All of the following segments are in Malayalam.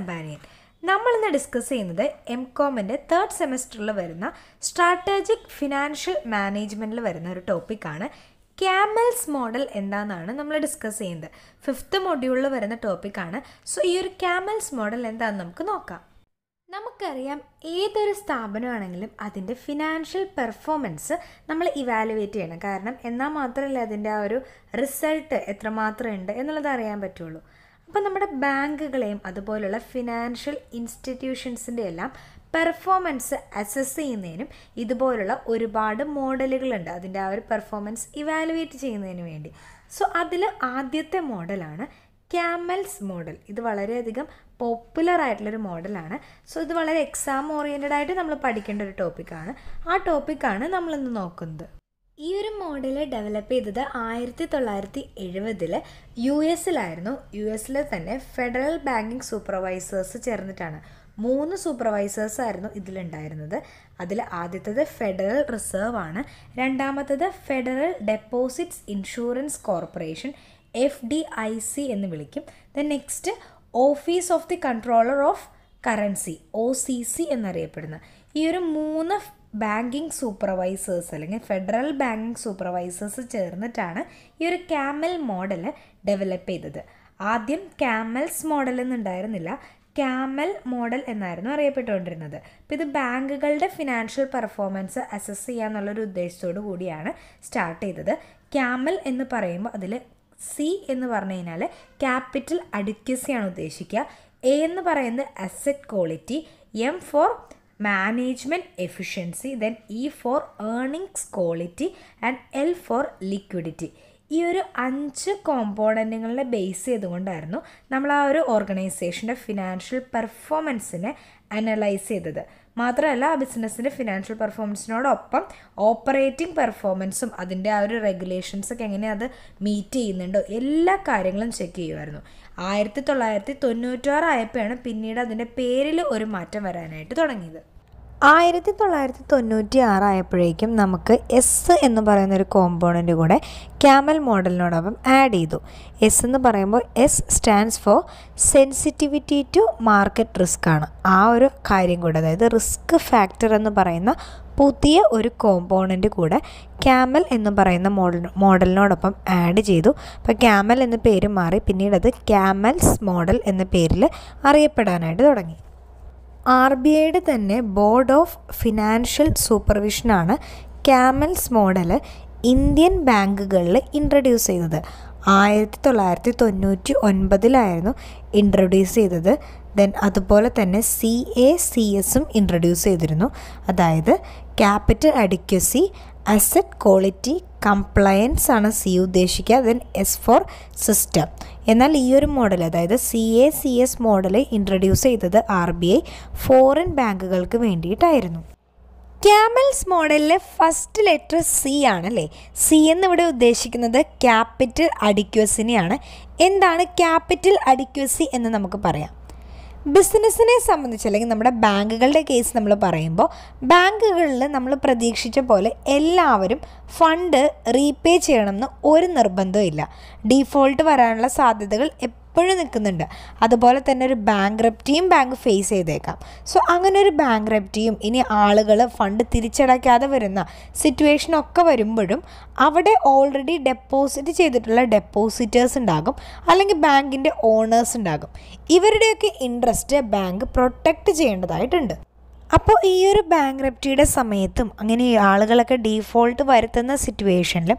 ഓഫ് നമ്മൾ ഇന്ന് ഡിസ്കസ് ചെയ്യുന്നത് എം കോമിന്റെ തേർഡ് സെമസ്റ്ററിൽ വരുന്ന സ്ട്രാറ്റജിക് ഫിനാൻഷ്യൽ മാനേജ്മെന്റിൽ വരുന്ന ഒരു ടോപ്പിക്കാണ് ക്യാമൽസ് മോഡൽ എന്താണെന്നാണ് നമ്മൾ ഡിസ്കസ് ചെയ്യുന്നത്. ഫിഫ്ത്ത് മൊഡ്യൂളിൽ വരുന്ന ടോപ്പിക്കാണ് സോ ഈ ഒരു ക്യാമൽസ് മോഡൽ എന്താണെന്ന് നമുക്ക് നോക്കാം. നമുക്കറിയാം ഏതൊരു സ്ഥാപനമാണെങ്കിലും അതിന്റെ ഫിനാൻഷ്യൽ പെർഫോമൻസ് നമ്മൾ ഇവാലുവേറ്റ് ചെയ്യണം. കാരണം എന്നാൽ മാത്രമല്ല അതിന്റെ ആ ഒരു റിസൾട്ട് എത്രമാത്രം ഉണ്ട് എന്നുള്ളത് അറിയാൻ പറ്റുള്ളൂ. അപ്പോൾ നമ്മുടെ ബാങ്കുകളെയും അതുപോലുള്ള ഫിനാൻഷ്യൽ ഇൻസ്റ്റിറ്റ്യൂഷൻസിന്റെ എല്ലാം പെർഫോമൻസ് അസസ് ചെയ്യുന്നതിനും ഇതുപോലുള്ള ഒരുപാട് മോഡലുകളുണ്ട്. അതിന്റെ ആ ഒരു പെർഫോമൻസ് ഇവാലുവേറ്റ് ചെയ്യുന്നതിന് വേണ്ടി. സോ അതിൽ ആദ്യത്തെ മോഡലാണ് ക്യാമൽസ് മോഡൽ ഇത് വളരെയധികം പോപ്പുലർ ആയിട്ടുള്ളൊരു മോഡലാണ്. സോ ഇത് വളരെ എക്സാം ഓറിയന്റഡ് ആയിട്ട് നമ്മൾ പഠിക്കേണ്ട ഒരു ടോപ്പിക്കാണ് ആ ടോപ്പിക്കാണ് നമ്മളിന്ന് നോക്കുന്നത്. ഈ ഒരു മോഡൽ ഡെവലപ്പ് ചെയ്തത് ആയിരത്തി തൊള്ളായിരത്തി എഴുപതിൽ യു എസിലായിരുന്നു. യു എസിൽ തന്നെ ഫെഡറൽ ബാങ്കിങ് സൂപ്പർവൈസേഴ്സ് ചേർന്നിട്ടാണ്. മൂന്ന് സൂപ്പർവൈസേഴ്സ് ആയിരുന്നു ഇതിലുണ്ടായിരുന്നത്. അതിൽ ആദ്യത്തേത് ഫെഡറൽ റിസർവ് ആണ്. രണ്ടാമത്തേത് federal deposits insurance corporation F D I C എന്ന് വിളിക്കും. Then next office of the controller of currency O C C എന്നറിയപ്പെടുന്ന. ഈ ഒരു മൂന്ന് ബാങ്കിങ് സൂപ്പർവൈസേഴ്സ് അല്ലെങ്കിൽ ഫെഡറൽ ബാങ്കിങ് സൂപ്പർവൈസേഴ്സ് ചേർന്നിട്ടാണ് ഈ ഒരു ക്യാമൽ മോഡൽ ഡെവലപ്പ് ചെയ്തത്. ആദ്യം ക്യാമൽസ് മോഡൽ എന്നുണ്ടായിരുന്നില്ല ക്യാമൽ മോഡൽ എന്നായിരുന്നു അറിയപ്പെട്ടുകൊണ്ടിരുന്നത്. അപ്പോൾ ഇത് ബാങ്കുകളുടെ ഫിനാൻഷ്യൽ പെർഫോമൻസ് അസസ് ചെയ്യാന്നുള്ളൊരു ഉദ്ദേശത്തോടു കൂടിയാണ് സ്റ്റാർട്ട് ചെയ്തത്. ക്യാമൽ എന്ന് പറയുമ്പോൾ അതിൽ സി എന്ന് പറഞ്ഞു കഴിഞ്ഞാൽ ക്യാപിറ്റൽ അഡിക്വസിയാണ് ഉദ്ദേശിക്കുക. എ എന്ന് പറയുന്നത് asset quality M for management efficiency then E for earnings quality and L for liquidity ഈ ഒരു അഞ്ച് കോമ്പോണന്റുകളെ ബേസ് ചെയ്തുകൊണ്ടായിരുന്നു നമ്മൾ ആ ഒരു ഓർഗനൈസേഷന്റെ ഫിനാൻഷ്യൽ പെർഫോമൻസിനെ അനലൈസ് ചെയ്തത്. മാത്രമല്ല ആ ബിസിനസ്സിന്റെ ഫിനാൻഷ്യൽ പെർഫോമൻസിനോടൊപ്പം ഓപ്പറേറ്റിംഗ് പെർഫോമൻസും അതിന്റെ ആ ഒരു റെഗുലേഷൻസൊക്കെ എങ്ങനെ അത് മീറ്റ് ചെയ്യുന്നുണ്ടോ? എല്ലാ കാര്യങ്ങളും ചെക്ക് ചെയ്യുമായിരുന്നു. ആയിരത്തി തൊള്ളായിരത്തി തൊണ്ണൂറ്റാറായപ്പോഴാണ് പിന്നീട് അതിന്റെ പേരിൽ ഒരു മാറ്റം വരാനായിട്ട് തുടങ്ങിയത്. ആയിരത്തി തൊള്ളായിരത്തി തൊണ്ണൂറ്റി ആറായപ്പോഴേക്കും നമുക്ക് എസ് എന്ന് പറയുന്ന ഒരു കോമ്പോണന്റ് കൂടെ ക്യാമൽ മോഡലിനോടൊപ്പം ആഡ് ചെയ്തു. എസ് എന്ന് പറയുമ്പോൾ S stands for sensitivity to market risk ആണ്. ആ ഒരു കാര്യം കൂടെ അതായത് റിസ്ക് ഫാക്ടർ എന്ന് പറയുന്ന പുതിയ ഒരു കോമ്പോണന്റ് കൂടെ ക്യാമൽ എന്ന് പറയുന്ന മോഡൽ മോഡലിനോടൊപ്പം ആഡ് ചെയ്തു. അപ്പോൾ ക്യാമൽ എന്ന പേര് മാറി പിന്നീട് അത് ക്യാമൽസ് മോഡൽ എന്ന പേരിൽ അറിയപ്പെടാനായിട്ട് തുടങ്ങി. ആർ ബി ഐയുടെ തന്നെ ബോർഡ് ഓഫ് ഫിനാൻഷ്യൽ സൂപ്പർവിഷനാണ് ക്യാമൽസ് മോഡൽ ഇന്ത്യൻ ബാങ്കുകളിൽ ഇൻട്രൊഡ്യൂസ് ചെയ്തത്. ആയിരത്തി തൊള്ളായിരത്തി തൊണ്ണൂറ്റി ഒൻപതിലായിരുന്നു ഇൻട്രൊഡ്യൂസ് ചെയ്തത്. ദെൻ അതുപോലെ തന്നെ സി എ സി എസും ഇൻട്രൊഡ്യൂസ് ചെയ്തിരുന്നു. അതായത് capital adequacy asset quality compliance ആണ് സി ഉദ്ദേശിക്കുക. ദെൻ എസ് ഫോർ സിസ്റ്റം എന്നാൽ ഈ ഒരു മോഡൽ അതായത് C A C S model introduce ചെയ്തത് ആർ ബി ഐ ഫോറിൻ ബാങ്കുകൾക്ക് വേണ്ടിയിട്ടായിരുന്നു. ക്യാമൽസ് മോഡലിലെ ഫസ്റ്റ് ലെറ്റർ സി ആണല്ലേ? സി എന്നിവിടെ ഉദ്ദേശിക്കുന്നത് ക്യാപിറ്റൽ അഡിക്വസിനെയാണ് എന്താണ് ക്യാപിറ്റൽ അഡിക്വസി എന്ന് നമുക്ക് പറയാം. ബിസിനസ്സിനെ സംബന്ധിച്ച് അല്ലെങ്കിൽ നമ്മുടെ ബാങ്കുകളുടെ കേസ് നമ്മൾ പറയുമ്പോൾ ബാങ്കുകളിൽ നമ്മൾ പ്രതീക്ഷിച്ച പോലെ എല്ലാവരും ഫണ്ട് റീപേ ചെയ്യണമെന്ന് ഒരു നിർബന്ധവും ഇല്ല ഡീഫോൾട്ട് വരാനുള്ള സാധ്യതകൾ എപ്പോഴും നിൽക്കുന്നുണ്ട്. അതുപോലെ തന്നെ ഒരു ബാങ്ക് റെപ്റ്റിയും ബാങ്ക് ഫേസ് ചെയ്തേക്കാം. സോ അങ്ങനെ ഒരു ബാങ്ക് റെപ്റ്റിയും ഇനി ആളുകൾ ഫണ്ട് തിരിച്ചടയ്ക്കാതെ വരുന്ന സിറ്റുവേഷനൊക്കെ വരുമ്പോഴും അവിടെ ഓൾറെഡി ഡെപ്പോസിറ്റ് ചെയ്തിട്ടുള്ള ഡെപ്പോസിറ്റേഴ്സ് ഉണ്ടാകും. അല്ലെങ്കിൽ ബാങ്കിന്റെ ഓണേഴ്സ് ഉണ്ടാകും. ഇവരുടെയൊക്കെ ഇൻട്രസ്റ്റ് ബാങ്ക് പ്രൊട്ടക്റ്റ് ചെയ്യേണ്ടതായിട്ടുണ്ട്. അപ്പോൾ ഈ ഒരു ബാങ്ക് റെപ്റ്റിയുടെ സമയത്തും അങ്ങനെ ആളുകളൊക്കെ ഡീഫോൾട്ട് വരുത്തുന്ന സിറ്റുവേഷനിലും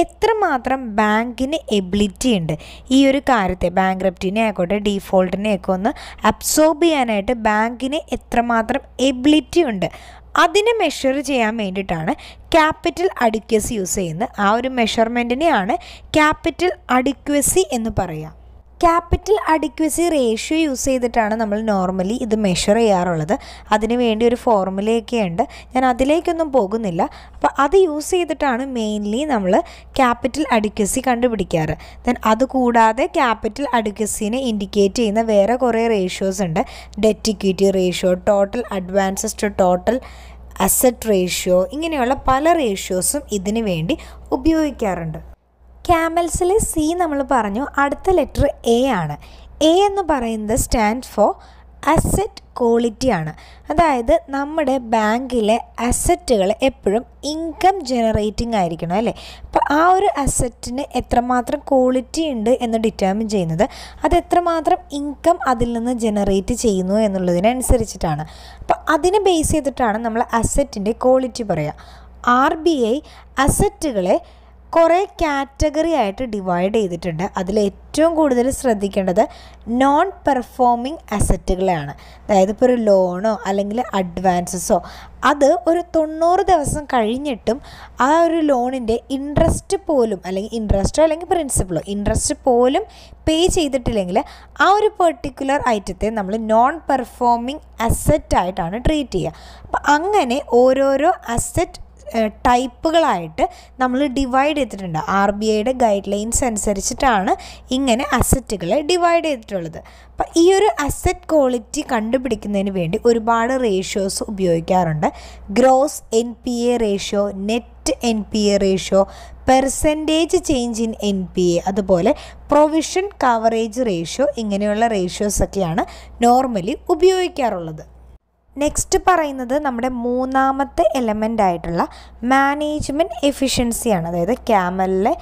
എത്രമാത്രം ബാങ്കിന് എബിലിറ്റി ഉണ്ട്? ഈ ഒരു കാര്യത്തെ ബാങ്ക് റെപ്റ്റിനെ ആയിക്കോട്ടെ ഡീഫോൾട്ടിനെയൊക്കെ ഒന്ന് അബ്സോർബ് ചെയ്യാനായിട്ട് ബാങ്കിന് എത്രമാത്രം എബിലിറ്റി ഉണ്ട്? അതിനെ മെഷർ ചെയ്യാൻ വേണ്ടിയിട്ടാണ് ക്യാപിറ്റൽ അഡിക്വസി യൂസ് ചെയ്യുന്നത്. ആ ഒരു മെഷർമെന്റിനെയാണ് ക്യാപിറ്റൽ അഡിക്വസി എന്ന് പറയുക. ക്യാപിറ്റൽ അഡിക്വസി റേഷ്യോ യൂസ് ചെയ്തിട്ടാണ് നമ്മൾ നോർമലി ഇത് മെഷർ ചെയ്യാറുള്ളത്. അതിന് വേണ്ടി ഒരു ഫോർമുലയൊക്കെ ഉണ്ട്. ഞാൻ അതിലേക്കൊന്നും പോകുന്നില്ല. അപ്പോൾ അത് യൂസ് ചെയ്തിട്ടാണ് മെയിൻലി നമ്മൾ ക്യാപിറ്റൽ അഡിക്വസി കണ്ടുപിടിക്കാറ്. ദെൻ അതുകൂടാതെ ക്യാപിറ്റൽ അഡിക്വസിനെ ഇൻഡിക്കേറ്റ് ചെയ്യുന്ന വേറെ കുറേ റേഷ്യോസ് ഉണ്ട്. Debt equity ratio total advances to total asset ratio ഇങ്ങനെയുള്ള പല റേഷ്യോസും ഇതിനു വേണ്ടി ഉപയോഗിക്കാറുണ്ട്. ക്യാമൽസിലെ സി നമ്മൾ പറഞ്ഞു അടുത്ത ലെറ്റർ എ ആണ്. എ എന്ന് പറയുന്നത് സ്റ്റാൻഡ് ഫോർ അസറ്റ് ക്വാളിറ്റി ആണ്. അതായത് നമ്മുടെ ബാങ്കിലെ അസറ്റുകൾ എപ്പോഴും ഇൻകം ജനറേറ്റിംഗ് ആയിരിക്കണം അല്ലേ? അപ്പോൾ ആ ഒരു അസറ്റിന് എത്രമാത്രം ക്വാളിറ്റി ഉണ്ട് എന്ന് ഡിറ്റർമിൻ ചെയ്യുന്നത് അത് എത്രമാത്രം ഇൻകം അതിൽ നിന്ന് ജനറേറ്റ് ചെയ്യുന്നു എന്നുള്ളതിനനുസരിച്ചിട്ടാണ്. അപ്പോൾ അതിനെ ബേസ് ചെയ്തിട്ടാണ് നമ്മൾ അസറ്റിന്റെ ക്വാളിറ്റി പറയുക. ആർ ബി ഐ അസറ്റുകളെ കുറേ കാറ്റഗറി ആയിട്ട് ഡിവൈഡ് ചെയ്തിട്ടുണ്ട്. അതിൽ ഏറ്റവും കൂടുതൽ ശ്രദ്ധിക്കേണ്ടത് നോൺ പെർഫോമിംഗ് അസറ്റുകളെയാണ് അതായത് ഇപ്പോൾ ഒരു ലോണോ അല്ലെങ്കിൽ അഡ്വാൻസസോ അത് ഒരു തൊണ്ണൂറ് ദിവസം കഴിഞ്ഞിട്ടും ആ ഒരു ലോണിന്റെ ഇൻട്രസ്റ്റ് പോലും അല്ലെങ്കിൽ ഇൻട്രസ്റ്റോ അല്ലെങ്കിൽ പ്രിൻസിപ്പളോ ഇൻട്രസ്റ്റ് പോലും പേ ചെയ്തിട്ടില്ലെങ്കിൽ ആ ഒരു പെർട്ടിക്കുലർ ഐറ്റത്തെ നമ്മൾ നോൺ പെർഫോമിംഗ് അസറ്റായിട്ടാണ് ട്രീറ്റ് ചെയ്യുക. അപ്പം അങ്ങനെ ഓരോരോ അസറ്റ് ടൈപ്പുകളായിട്ട് നമ്മൾ ഡിവൈഡ് ചെയ്തിട്ടുണ്ട്. ആർ ബി ഐയുടെ ഗൈഡ് ലൈൻസ് അനുസരിച്ചിട്ടാണ് ഇങ്ങനെ അസറ്റുകളെ ഡിവൈഡ് ചെയ്തിട്ടുള്ളത്. അപ്പം ഈ ഒരു അസറ്റ് ക്വാളിറ്റി കണ്ടുപിടിക്കുന്നതിന് വേണ്ടി ഒരുപാട് റേഷ്യോസ് ഉപയോഗിക്കാറുണ്ട്. Gross N P A ratio net N P A ratio percentage change in N P A അതുപോലെ പ്രൊവിഷൻ കവറേജ് റേഷ്യോ ഇങ്ങനെയുള്ള റേഷ്യോസൊക്കെയാണ് നോർമലി ഉപയോഗിക്കാറുള്ളത്. നെക്സ്റ്റ് പറയുന്നത് നമ്മുടെ മൂന്നാമത്തെ എലമെന്റ് ആയിട്ടുള്ള മാനേജ്മെന്റ് എഫിഷ്യൻസിയാണ് അതായത് ക്യാമലിലെ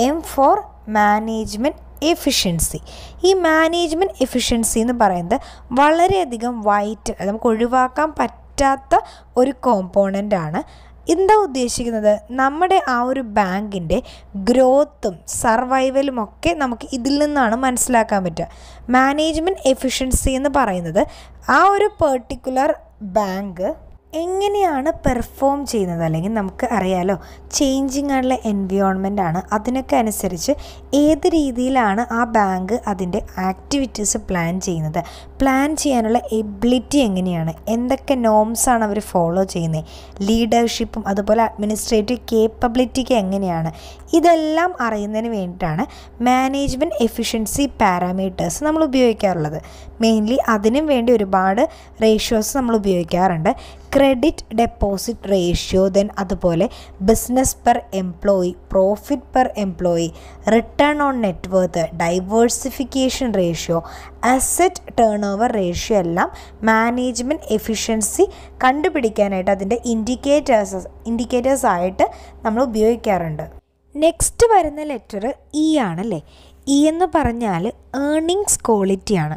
എം ഫോർ മാനേജ്മെന്റ് എഫിഷ്യൻസി ഈ മാനേജ്മെന്റ് എഫിഷ്യൻസി എന്ന് പറയുന്നത് വളരെയധികം വൈറ്റ് നമുക്ക് ഒഴിവാക്കാൻ പറ്റാത്ത ഒരു കോമ്പോണന്റ് ആണ് എന്താ ഉദ്ദേശിക്കുന്നത്? നമ്മുടെ ആ ഒരു ബാങ്കിന്റെ ഗ്രോത്തും സർവൈവലും ഒക്കെ നമുക്ക് ഇതിൽ നിന്നാണ് മനസ്സിലാക്കാൻ പറ്റുക. മാനേജ്മെന്റ് എഫിഷ്യൻസി എന്ന് പറയുന്നത് ആ ഒരു പെർട്ടിക്കുലർ ബാങ്ക് എങ്ങനെയാണ് പെർഫോം ചെയ്യുന്നത്? അല്ലെങ്കിൽ നമുക്ക് അറിയാലോ ചേഞ്ചിങ് ആയിട്ടുള്ള എൻവിയോൺമെന്റ് ആണ്. അതിനൊക്കെ അനുസരിച്ച് ഏത് രീതിയിലാണ് ആ ബാങ്ക് അതിന്റെ ആക്ടിവിറ്റീസ് പ്ലാൻ ചെയ്യുന്നത്? പ്ലാൻ ചെയ്യാനുള്ള എബിലിറ്റി എങ്ങനെയാണ്? എന്തൊക്കെ നോംസാണ് അവർ ഫോളോ ചെയ്യുന്നത്? ലീഡർഷിപ്പും അതുപോലെ അഡ്മിനിസ്ട്രേറ്റീവ് കേപ്പബിലിറ്റിക്ക് എങ്ങനെയാണ്? ഇതെല്ലാം അറിയുന്നതിന് വേണ്ടിയിട്ടാണ് മാനേജ്മെന്റ് എഫിഷ്യൻസി പാരാമീറ്റേഴ്സ് നമ്മൾ ഉപയോഗിക്കാറുള്ളത്. മെയിൻലി അതിനും വേണ്ടി ഒരുപാട് റേഷ്യോസ് നമ്മൾ ഉപയോഗിക്കാറുണ്ട്. ക്രെഡിറ്റ് ഡെപ്പോസിറ്റ് റേഷ്യോ ദെൻ അതുപോലെ business per employee profit per employee return on net worth diversification ratio asset turn over ratio എല്ലാം മാനേജ്മെന്റ് എഫിഷ്യൻസി കണ്ടുപിടിക്കാനായിട്ട് അതിന്റെ ഇൻഡിക്കേറ്റേഴ്സ് ഇൻഡിക്കേറ്റേഴ്സ് ആയിട്ട് നമ്മൾ ഉപയോഗിക്കാറുണ്ട്. നെക്സ്റ്റ് വരുന്ന ലെറ്റർ ഇ ആണല്ലേ? ഇ എന്ന് പറഞ്ഞാൽ ഏർണിങ്സ് ക്വാളിറ്റിയാണ്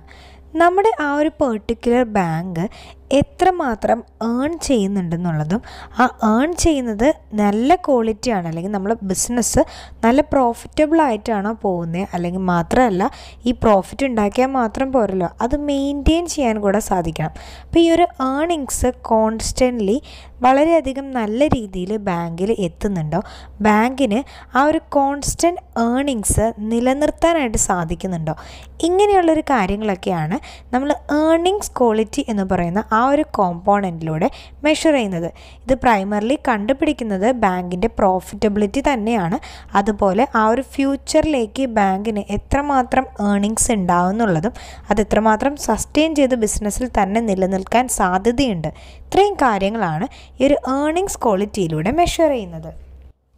നമ്മുടെ ആ ഒരു പെർട്ടിക്കുലർ ബാങ്ക് എത്രമാത്രം ഏൺ ചെയ്യുന്നുണ്ടെന്നുള്ളതും ആ ഏൺ ചെയ്യുന്നത് നല്ല ക്വാളിറ്റിയാണ് അല്ലെങ്കിൽ നമ്മൾ ബിസിനസ് നല്ല പ്രോഫിറ്റബിൾ ആയിട്ടാണോ പോകുന്നത് അല്ലെങ്കിൽ മാത്രമല്ല ഈ പ്രോഫിറ്റ് ഉണ്ടാക്കിയാൽ മാത്രം പോരല്ലോ. അത് മെയിന്റെയിൻ ചെയ്യാൻ കൂടെ സാധിക്കണം. അപ്പോൾ ഈ ഒരു ഏണിങ്സ് കോൺസ്റ്റന്റ്ലി വളരെയധികം നല്ല രീതിയിൽ ബാങ്കിൽ എത്തുന്നുണ്ടോ? ബാങ്കിന് ആ ഒരു കോൺസ്റ്റന്റ് ഏണിങ്സ് നിലനിർത്താനായിട്ട് സാധിക്കുന്നുണ്ടോ? ഇങ്ങനെയുള്ളൊരു കാര്യങ്ങളൊക്കെയാണ് നമ്മൾ ഏർണിങ്സ് ക്വാളിറ്റി എന്ന് പറയുന്ന ആ ഒരു കോമ്പോണന്റിലൂടെ മെഷർ ചെയ്യുന്നത്. ഇത് പ്രൈമർലി കണ്ടുപിടിക്കുന്നത് ബാങ്കിന്റെ പ്രോഫിറ്റബിലിറ്റി തന്നെയാണ്. അതുപോലെ ആ ഒരു ഫ്യൂച്ചറിലേക്ക് ബാങ്കിന് എത്രമാത്രം ഏണിങ്സ് ഉണ്ടാവുന്നുള്ളതും അത് എത്രമാത്രം സസ്റ്റെയിൻ ചെയ്ത് ബിസിനസ്സിൽ തന്നെ നിലനിൽക്കാൻ സാധ്യതയുണ്ട്. ഇത്രയും കാര്യങ്ങളാണ് ഈ ഒരു ഏണിങ്സ് ക്വാളിറ്റിയിലൂടെ മെഷർ ചെയ്യുന്നത്.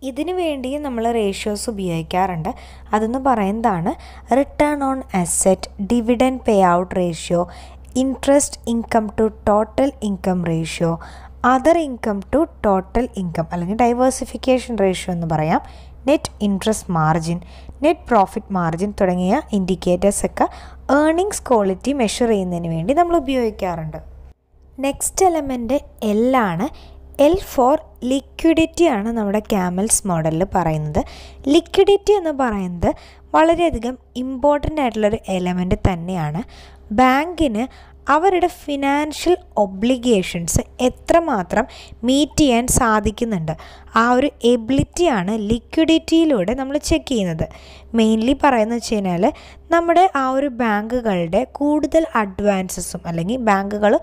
ഇതിനു വേണ്ടി നമ്മൾ റേഷ്യോസ് ഉപയോഗിക്കാറുണ്ട്. അതെന്ന് പറയുന്നതാണ് return on asset dividend pay out ratio interest income to total income ratio other income to total income അല്ലെങ്കിൽ ഡൈവേഴ്സിഫിക്കേഷൻ റേഷ്യോ എന്ന് പറയാം. Net interest margin net profit margin തുടങ്ങിയ ഇൻഡിക്കേറ്റേഴ്സ് ഒക്കെ ഏർണിങ്സ് ക്വാളിറ്റി മെഷർ ചെയ്യുന്നതിന് വേണ്ടി നമ്മൾ ഉപയോഗിക്കാറുണ്ട്. നെക്സ്റ്റ് എലമെന്റ് എല്ലാണ് എൽ ഫോർ ലിക്വിഡിറ്റി ആണ് നമ്മുടെ ക്യാമൽസ് മോഡലിൽ പറയുന്നത്. ലിക്വിഡിറ്റി എന്ന് പറയുന്നത് വളരെയധികം ഇമ്പോർട്ടന്റ് ആയിട്ടുള്ളൊരു എലമെന്റ് തന്നെയാണ്. ബാങ്കിന് അവരുടെ ഫിനാൻഷ്യൽ ഒബ്ലിഗേഷൻസ് എത്രമാത്രം മീറ്റ് ചെയ്യാൻ സാധിക്കുന്നുണ്ട്. ആ ഒരു എബിലിറ്റിയാണ് ലിക്വിഡിറ്റിയിലൂടെ നമ്മൾ ചെക്ക് ചെയ്യുന്നത്. മെയിൻലി പറയുന്നത് വെച്ച് കഴിഞ്ഞാൽ നമ്മുടെ ആ ഒരു ബാങ്കുകളുടെ കൂടുതൽ അഡ്വാൻസസും അല്ലെങ്കിൽ ബാങ്കുകൾ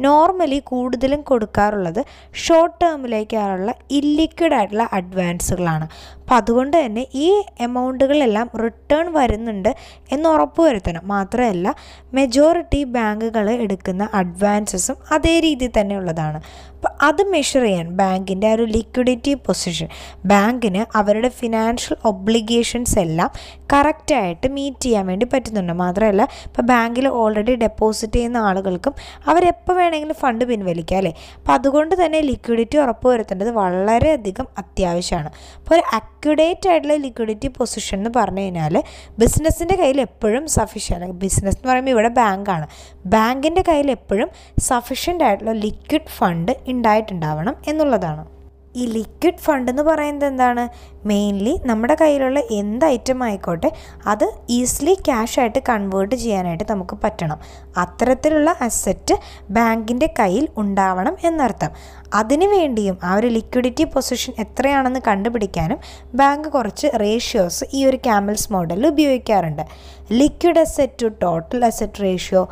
നോർമലി കൂടുതലും കൊടുക്കാറുള്ളത് ഷോർട്ട് ടേമിലേക്കുള്ള ഇല്ലിക്വിഡ് ആയിട്ടുള്ള അഡ്വാൻസുകളാണ് അപ്പം അതുകൊണ്ട് തന്നെ ഈ എമൗണ്ടുകളെല്ലാം റിട്ടേൺ വരുന്നുണ്ട് എന്ന് ഉറപ്പ് വരുത്തണം. മാത്രമല്ല മെജോറിറ്റി ബാങ്കുകൾ എടുക്കുന്ന അഡ്വാൻസസും അതേ രീതിയിൽ തന്നെ ഉള്ളതാണ്. അപ്പം അത് മെഷർ ചെയ്യാൻ ബാങ്കിന്റെ ആ ഒരു ലിക്വിഡിറ്റി പൊസിഷൻ ബാങ്കിന് അവരുടെ ഫിനാൻഷ്യൽ ഒബ്ലിഗേഷൻസ് എല്ലാം കറക്റ്റായിട്ട് മീറ്റ് ചെയ്യാൻ വേണ്ടി പറ്റുന്നുണ്ട്. മാത്രമല്ല ഇപ്പോൾ ബാങ്കിൽ ഓൾറെഡി ഡെപ്പോസിറ്റ് ചെയ്യുന്ന ആളുകൾക്കും അവരെപ്പോൾ വേണമെങ്കിലും ഫണ്ട് പിൻവലിക്കാം അല്ലേ? അപ്പോൾ അതുകൊണ്ട് തന്നെ ലിക്വിഡിറ്റി ഉറപ്പുവരുത്തേണ്ടത് വളരെയധികം അത്യാവശ്യമാണ്. അപ്പോൾ ഒരു അക്യുഡേറ്റ് ആയിട്ടുള്ള ലിക്വിഡിറ്റി പൊസിഷൻ എന്ന് പറഞ്ഞു കഴിഞ്ഞാൽ ബിസിനസ്സിന്റെ കയ്യിൽ എപ്പോഴും സഫീഷ്യൻ ബിസിനസ് എന്ന് പറയുമ്പോൾ ഇവിടെ ബാങ്കാണ്. ബാങ്കിന്റെ കയ്യിൽ എപ്പോഴും സഫീഷ്യന്റ് ആയിട്ടുള്ള ലിക്വിഡ് ഫണ്ട് ഉണ്ടായിട്ടുണ്ടാവണം എന്നുള്ളതാണ്. ഈ ലിക്വിഡ് ഫണ്ട് എന്ന് പറയുന്നത് എന്താണ്? മെയിൻലി നമ്മുടെ കയ്യിലുള്ള എന്ത് ഐറ്റം ആയിക്കോട്ടെ അത് ഈസിലി ക്യാഷായിട്ട് കൺവേർട്ട് ചെയ്യാനായിട്ട് നമുക്ക് പറ്റണം. അത്തരത്തിലുള്ള അസറ്റ് ബാങ്കിന്റെ കയ്യിൽ ഉണ്ടാവണം എന്നർത്ഥം. അതിനു വേണ്ടിയും ആ ഒരു ലിക്വിഡിറ്റി പൊസിഷൻ എത്രയാണെന്ന് കണ്ടുപിടിക്കാനും ബാങ്ക് കുറച്ച് റേഷ്യോസ് ഈ ഒരു ക്യാമൽസ് മോഡലിൽ ഉപയോഗിക്കാറുണ്ട്. Liquid asset to total asset ratio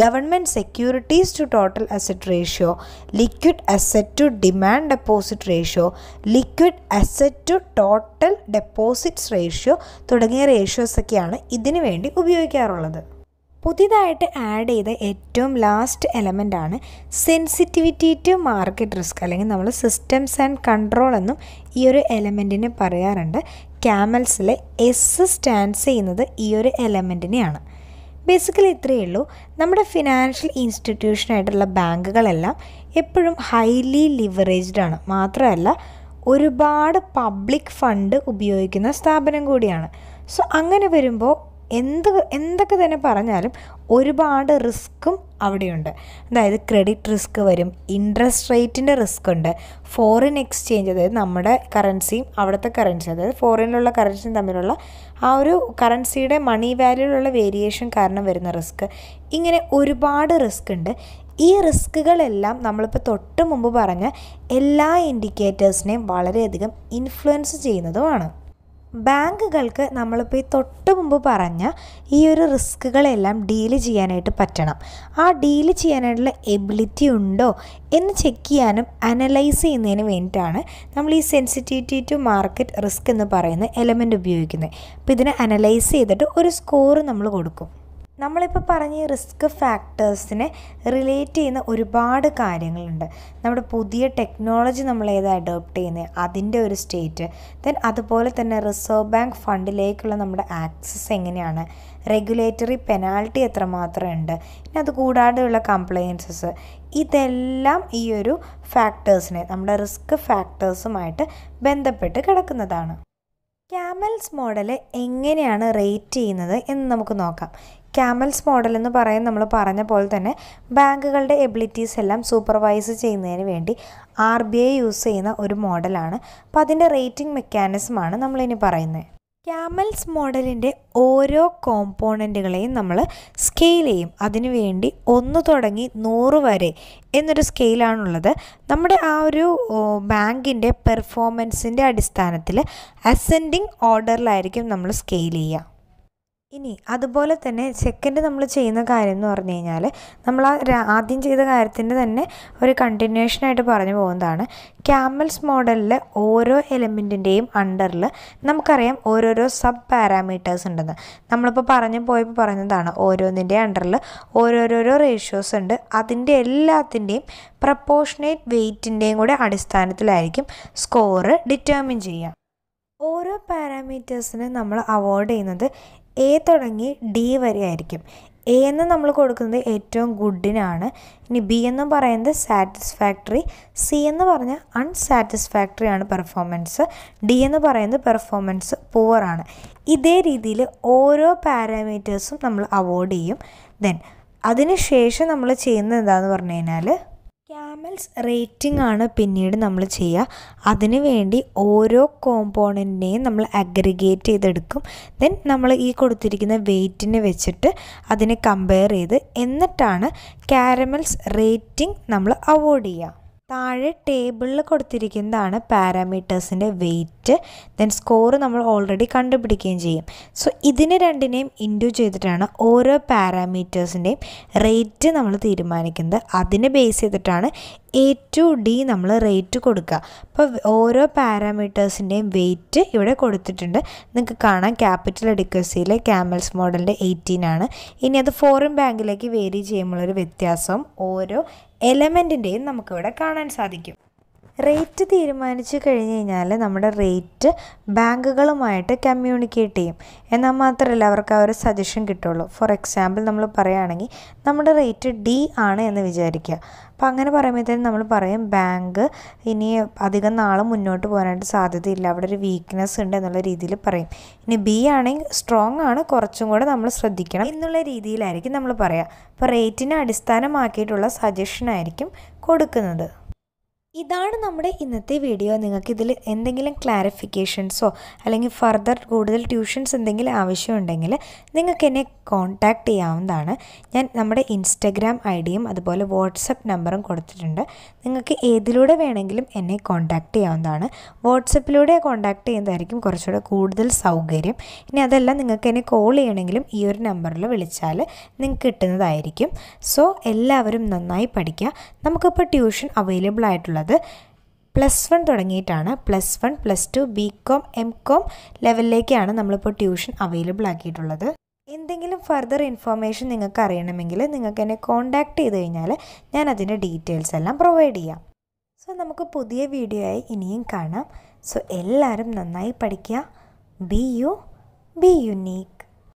government securities to total asset ratio liquid asset to demand deposit ratio liquid asset to total deposits ratio തുടങ്ങിയ റേഷ്യോസൊക്കെയാണ് ഇതിനു വേണ്ടി ഉപയോഗിക്കാറുള്ളത്. പുതിയതായിട്ട് ആഡ് ചെയ്ത ഏറ്റവും ലാസ്റ്റ് എലമെന്റ് ആണ് സെൻസിറ്റിവിറ്റി ടു മാർക്കറ്റ് റിസ്ക് അല്ലെങ്കിൽ നമ്മൾ സിസ്റ്റംസ് ആൻഡ് കൺട്രോൾ എന്നും ഈ ഒരു എലമെന്റിനെ പറയാറുണ്ട്. ക്യാമൽസിലെ എസ് സ്റ്റാൻഡ്സ് ചെയ്യുന്നത് ഈ ഒരു എലമെന്റിനെയാണ് ബേസിക്കലി ഇത്രയേ ഉള്ളൂ. നമ്മുടെ ഫിനാൻഷ്യൽ ഇൻസ്റ്റിറ്റ്യൂഷനായിട്ടുള്ള ബാങ്കുകളെല്ലാം എപ്പോഴും ഹൈലി ലിവറേജ്ഡ് ആണ്. മാത്രമല്ല ഒരുപാട് പബ്ലിക് ഫണ്ട് ഉപയോഗിക്കുന്ന സ്ഥാപനം കൂടിയാണ്. സോ അങ്ങനെ വരുമ്പോൾ എന്ത് എന്തൊക്കെ തന്നെ പറഞ്ഞാലും ഒരുപാട് റിസ്ക്കും അവിടെയുണ്ട്. അതായത് ക്രെഡിറ്റ് റിസ്ക് വരും ഇൻട്രസ്റ്റ് റേറ്റിന്റെ റിസ്ക് ഉണ്ട്. ഫോറിൻ എക്സ്ചേഞ്ച് അതായത് നമ്മുടെ കറൻസിയും അവിടുത്തെ കറൻസി അതായത് ഫോറിനിലുള്ള കറൻസിയും തമ്മിലുള്ള ആ ഒരു കറൻസിയുടെ മണി വാല്യൂലുള്ള വേരിയേഷൻ കാരണം വരുന്ന റിസ്ക് ഇങ്ങനെ ഒരുപാട് റിസ്ക് ഉണ്ട്. ഈ റിസ്കുകളെല്ലാം നമ്മളിപ്പോൾ തൊട്ട് മുമ്പ് പറഞ്ഞ എല്ലാ ഇൻഡിക്കേറ്റേഴ്സിനെയും വളരെയധികം ഇൻഫ്ലുവൻസ് ചെയ്യുന്നതുമാണ്. ബാങ്കുകൾക്ക് നമ്മളിപ്പോൾ ഈ തൊട്ട് മുമ്പ് പറഞ്ഞ ഈ ഒരു റിസ്ക്കുകളെല്ലാം ഡീൽ ചെയ്യാനായിട്ട് പറ്റണം. ആ ഡീൽ ചെയ്യാനായിട്ടുള്ള എബിലിറ്റി ഉണ്ടോ എന്ന് ചെക്ക് ചെയ്യാനും അനലൈസ് ചെയ്യുന്നതിന് വേണ്ടിയിട്ടാണ് നമ്മൾ ഈ സെൻസിറ്റിവിറ്റി ടു മാർക്കറ്റ് റിസ്ക് എന്ന് പറയുന്ന എലമെന്റ് ഉപയോഗിക്കുന്നത്. അപ്പോൾ ഇതിനെ അനലൈസ് ചെയ്തിട്ട് ഒരു സ്കോർ നമ്മൾ കൊടുക്കും. നമ്മളിപ്പോൾ പറഞ്ഞ റിസ്ക് ഫാക്ടേഴ്സിനെ റിലേറ്റ് ചെയ്യുന്ന ഒരുപാട് കാര്യങ്ങളുണ്ട്. നമ്മുടെ പുതിയ ടെക്നോളജി നമ്മൾ ഏത് അഡോപ്റ്റ് ചെയ്യുന്നത് അതിന്റെ ഒരു സ്റ്റേറ്റ് ദെൻ അതുപോലെ തന്നെ റിസർവ് ബാങ്ക് ഫണ്ടിലേക്കുള്ള നമ്മുടെ ആക്സസ് എങ്ങനെയാണ്? റെഗുലേറ്ററി പെനാൽറ്റി എത്രമാത്രം ഉണ്ട് പിന്നെ അത് കൂടാതെയുള്ള കംപ്ലയൻസസ് ഇതെല്ലാം ഈ ഒരു ഫാക്ടേഴ്സിനെ നമ്മുടെ റിസ്ക് ഫാക്ടേഴ്സുമായിട്ട് ബന്ധപ്പെട്ട് കിടക്കുന്നതാണ്. ക്യാമൽസ് മോഡൽ എങ്ങനെയാണ് റേറ്റ് ചെയ്യുന്നത് എന്ന് നമുക്ക് നോക്കാം. ക്യാമൽസ് മോഡൽ എന്ന് പറയുന്നത് നമ്മൾ പറഞ്ഞ പോലെ തന്നെ ബാങ്കുകളുടെ എബിലിറ്റീസ് എല്ലാം സൂപ്പർവൈസ് ചെയ്യുന്നതിന് വേണ്ടി ആർ ബി ഐ യൂസ് ചെയ്യുന്ന ഒരു മോഡലാണ് അപ്പോൾ അതിന്റെ റേറ്റിംഗ് മെക്കാനിസമാണ് നമ്മളിനി പറയുന്നത്. ക്യാമൽസ് മോഡലിന്റെ ഓരോ കോമ്പോണന്റുകളെയും നമ്മൾ സ്കെയിൽ ചെയ്യും. അതിനുവേണ്ടി ഒന്ന് തുടങ്ങി നൂറ് വരെ എന്നൊരു സ്കെയിലാണുള്ളത് നമ്മുടെ ആ ഒരു ബാങ്കിന്റെ പെർഫോമൻസിന്റെ അടിസ്ഥാനത്തിൽ അസെൻഡിങ് ഓർഡറിലായിരിക്കും നമ്മൾ സ്കെയിൽ ചെയ്യുക. ഇനി അതുപോലെ തന്നെ സെക്കൻഡ് നമ്മൾ ചെയ്യുന്ന കാര്യം എന്ന് പറഞ്ഞു കഴിഞ്ഞാൽ നമ്മൾ ആ ആദ്യം ചെയ്ത കാര്യത്തിന്റെ തന്നെ ഒരു കണ്ടിന്യൂഷനായിട്ട് പറഞ്ഞു പോകുന്നതാണ്. ക്യാമൽസ് മോഡലിൽ ഓരോ എലമെന്റിന്റെയും അണ്ടറിൽ നമുക്കറിയാം ഓരോരോ സബ് പാരാമീറ്റേഴ്സ് ഉണ്ടെന്ന്. നമ്മളിപ്പോൾ പറഞ്ഞു പോയപ്പോൾ പറഞ്ഞതാണ് ഓരോന്നിന്റെ അണ്ടറിൽ ഓരോരോരോ റേഷ്യോസ് ഉണ്ട്. അതിന്റെ എല്ലാത്തിന്റെയും പ്രപ്പോർഷനേറ്റ് വെയ്റ്റിന്റെയും കൂടെ അടിസ്ഥാനത്തിലായിരിക്കും സ്കോറ് ഡിറ്റർമിൻ ചെയ്യുക ഓരോ പാരാമീറ്റേഴ്സിന് നമ്മൾ അവോയ്ഡ് ചെയ്യുന്നത് എ തുടങ്ങി ഡി വരെ ആയിരിക്കും. എ എന്ന് നമ്മൾ കൊടുക്കുന്നത് ഏറ്റവും ഗുഡിനാണ്. ഇനി ബി എന്ന് പറയുന്നത് സാറ്റിസ്ഫാക്ടറി സി എന്ന് പറഞ്ഞാൽ അൺസാറ്റിസ്ഫാക്ടറി ആണ് പെർഫോമൻസ് ഡി എന്ന് പറയുന്നത് പെർഫോമൻസ് പൂവറാണ് ഇതേ രീതിയിൽ ഓരോ പാരാമീറ്റേഴ്സും നമ്മൾ അവോയ്ഡ് ചെയ്യും. ദെൻ അതിനുശേഷം നമ്മൾ ചെയ്യുന്നത് എന്താണെന്ന് പറഞ്ഞു കഴിഞ്ഞാൽ ക്യാമൽസ് റേറ്റിംഗ് ആണ് പിന്നീട് നമ്മൾ ചെയ്യുക. അതിനു വേണ്ടി ഓരോ കോമ്പോണന്റിനെയും നമ്മൾ അഗ്രിഗേറ്റ് ചെയ്തെടുക്കും. ദെൻ നമ്മൾ ഈ കൊടുത്തിരിക്കുന്ന വെയ്റ്റിനെ വെച്ചിട്ട് അതിനെ കമ്പയർ ചെയ്ത് എന്നിട്ടാണ് ക്യാരമൽസ് റേറ്റിംഗ് നമ്മൾ അവോയ്ഡ് ചെയ്യുക. താഴെ ടേബിളിൽ കൊടുത്തിരിക്കുന്നതാണ് പാരാമീറ്റേഴ്സിന്റെ വെയ്റ്റ് റേറ്റ് ദെൻ സ്കോർ നമ്മൾ ഓൾറെഡി കണ്ടുപിടിക്കുകയും ചെയ്യും. സോ ഇതിനെ രണ്ടിനെയും ഇൻഡ്യൂ ചെയ്തിട്ടാണ് ഓരോ പാരാമീറ്റേഴ്സിന്റെയും റേറ്റ് നമ്മൾ തീരുമാനിക്കുന്നത്. അതിനെ ബേസ് ചെയ്തിട്ടാണ് എ ടു ഡി നമ്മൾ റേറ്റ് കൊടുക്കുക. അപ്പോൾ ഓരോ പാരാമീറ്റേഴ്സിന്റെയും വെയിറ്റ് ഇവിടെ കൊടുത്തിട്ടുണ്ട്. നിങ്ങൾക്ക് കാണാം ക്യാപിറ്റൽ അഡിക്വസിയിലെ ക്യാമൽസ് മോഡലിന്റെ എയ്റ്റീൻ ആണ്. ഇനി അത് ഫോറിൻ ബാങ്കിലേക്ക് വേരി ചെയ്യുമ്പോഴൊരു വ്യത്യാസം ഓരോ എലമെന്റിന്റെയും നമുക്കിവിടെ കാണാൻ സാധിക്കും. റേറ്റ് തീരുമാനിച്ചു കഴിഞ്ഞ് കഴിഞ്ഞാൽ നമ്മുടെ റേറ്റ് ബാങ്കുകളുമായിട്ട് കമ്മ്യൂണിക്കേറ്റ് ചെയ്യും. എന്നാൽ മാത്രമല്ല അവർക്ക് ആ ഒരു സജഷൻ കിട്ടുള്ളൂ. ഫോർ എക്സാമ്പിൾ നമ്മൾ പറയുകയാണെങ്കിൽ നമ്മുടെ റേറ്റ് ഡി ആണ് എന്ന് വിചാരിക്കുക. അപ്പോൾ അങ്ങനെ പറയുമ്പോഴത്തേനും നമ്മൾ പറയും ബാങ്ക് ഇനി അധികം നാൾ മുന്നോട്ട് പോകാനായിട്ട് സാധ്യതയില്ല. അവിടെ ഒരു വീക്ക്നെസ് ഉണ്ട് എന്നുള്ള രീതിയിൽ പറയും. ഇനി ബി ആണെങ്കിൽ സ്ട്രോങ് ആണ്. കുറച്ചും കൂടെ നമ്മൾ ശ്രദ്ധിക്കണം എന്നുള്ള രീതിയിലായിരിക്കും നമ്മൾ പറയുക. അപ്പോൾ റേറ്റിനെ അടിസ്ഥാനമാക്കിയിട്ടുള്ള സജഷനായിരിക്കും കൊടുക്കുന്നത്. ഇതാണ് നമ്മുടെ ഇന്നത്തെ വീഡിയോ നിങ്ങൾക്ക് ഇതിൽ എന്തെങ്കിലും ക്ലാരിഫിക്കേഷൻസോ അല്ലെങ്കിൽ ഫർദർ കൂടുതൽ ട്യൂഷൻസ് എന്തെങ്കിലും ആവശ്യമുണ്ടെങ്കിൽ നിങ്ങൾക്ക് എന്നെ കോൺടാക്റ്റ് ചെയ്യാവുന്നതാണ്. ഞാൻ നമ്മുടെ ഇൻസ്റ്റഗ്രാം ഐ ഡിയും അതുപോലെ വാട്സപ്പ് നമ്പറും കൊടുത്തിട്ടുണ്ട്. നിങ്ങൾക്ക് ഏതിലൂടെ വേണമെങ്കിലും എന്നെ കോൺടാക്റ്റ് ചെയ്യാവുന്നതാണ്. വാട്സപ്പിലൂടെ കോൺടാക്റ്റ് ചെയ്യുന്നതായിരിക്കും കുറച്ചുകൂടെ കൂടുതൽ സൗകര്യം. ഇനി അതല്ല നിങ്ങൾക്ക് എന്നെ കോൾ ചെയ്യണമെങ്കിലും ഈ ഒരു നമ്പറിൽ വിളിച്ചാൽ നിങ്ങൾക്ക് കിട്ടുന്നതായിരിക്കും. സോ എല്ലാവരും നന്നായി പഠിക്കുക. നമുക്കിപ്പോൾ ട്യൂഷൻ അവൈലബിൾ ആയിട്ടുള്ളത് plus one തുടങ്ങിയിട്ടാണ്. Plus one plus two B com M com ലെവലിലേക്കാണ് നമ്മളിപ്പോൾ ട്യൂഷൻ അവൈലബിൾ ആക്കിയിട്ടുള്ളത്. എന്തെങ്കിലും ഫർദർ ഇൻഫോർമേഷൻ നിങ്ങൾക്ക് അറിയണമെങ്കിൽ നിങ്ങൾക്ക് എന്നെ കോൺടാക്ട് ചെയ്ത് കഴിഞ്ഞാൽ ഞാൻ അതിന്റെ ഡീറ്റെയിൽസ് എല്ലാം പ്രൊവൈഡ് ചെയ്യാം. സോ നമുക്ക് പുതിയ വീഡിയോ ആയി ഇനിയും കാണാം. സോ എല്ലാവരും നന്നായി പഠിക്കുക. B U B unique